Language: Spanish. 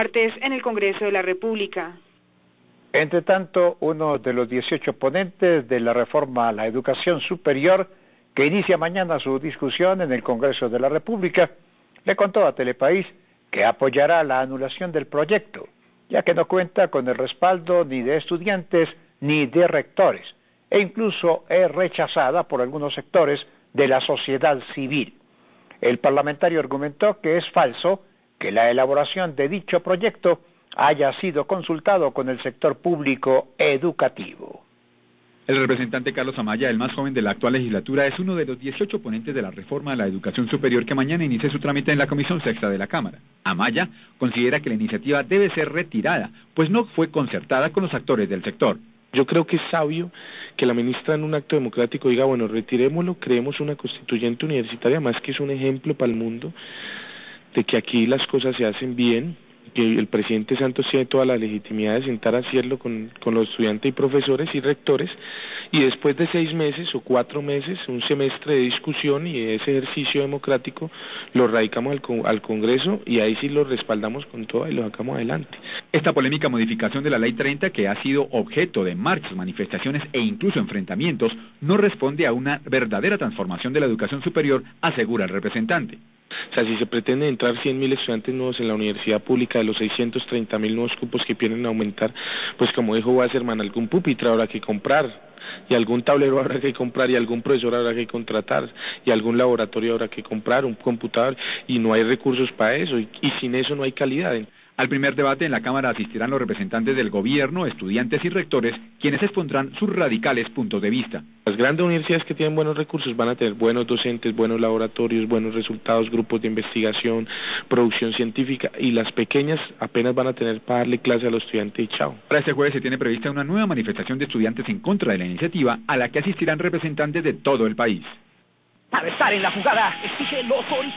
martes en el Congreso de la República. Entre tanto, uno de los 18 ponentes de la reforma a la educación superior, que inicia mañana su discusión en el Congreso de la República, le contó a Telepaís que apoyará la anulación del proyecto, ya que no cuenta con el respaldo ni de estudiantes ni de rectores, e incluso es rechazada por algunos sectores de la sociedad civil. El parlamentario argumentó que es falso que la elaboración de dicho proyecto haya sido consultado con el sector público educativo. El representante Carlos Amaya, el más joven de la actual legislatura, es uno de los 18 ponentes de la reforma a la educación superior que mañana inicia su trámite en la Comisión Sexta de la Cámara. Amaya considera que la iniciativa debe ser retirada, pues no fue concertada con los actores del sector. Yo creo que es sabio que la ministra en un acto democrático diga, bueno, retirémoslo, creemos una constituyente universitaria, más que es un ejemplo para el mundo de que aquí las cosas se hacen bien, que el presidente Santos tiene toda la legitimidad de sentar a hacerlo con, con los estudiantes y profesores y rectores, y después de seis meses o cuatro meses, un semestre de discusión y de ese ejercicio democrático, lo radicamos al, al Congreso y ahí sí lo respaldamos con todo y lo sacamos adelante. Esta polémica modificación de la Ley 30, que ha sido objeto de marchas, manifestaciones e incluso enfrentamientos, no responde a una verdadera transformación de la educación superior, asegura el representante. O sea, si se pretende entrar 100.000 estudiantes nuevos en la universidad pública de los 630.000 nuevos cupos que a aumentar, pues como dijo Wasserman, algún pupitre habrá que comprar y algún tablero habrá que comprar y algún profesor habrá que contratar y algún laboratorio habrá que comprar, un computador y no hay recursos para eso y, y sin eso no hay calidad. Al primer debate en la Cámara asistirán los representantes del gobierno, estudiantes y rectores, quienes expondrán sus radicales puntos de vista. Las grandes universidades que tienen buenos recursos van a tener buenos docentes, buenos laboratorios, buenos resultados, grupos de investigación, producción científica, y las pequeñas apenas van a tener para darle clase a los estudiantes y chao. Para este jueves se tiene prevista una nueva manifestación de estudiantes en contra de la iniciativa, a la que asistirán representantes de todo el país. Para estar en la jugada, exige los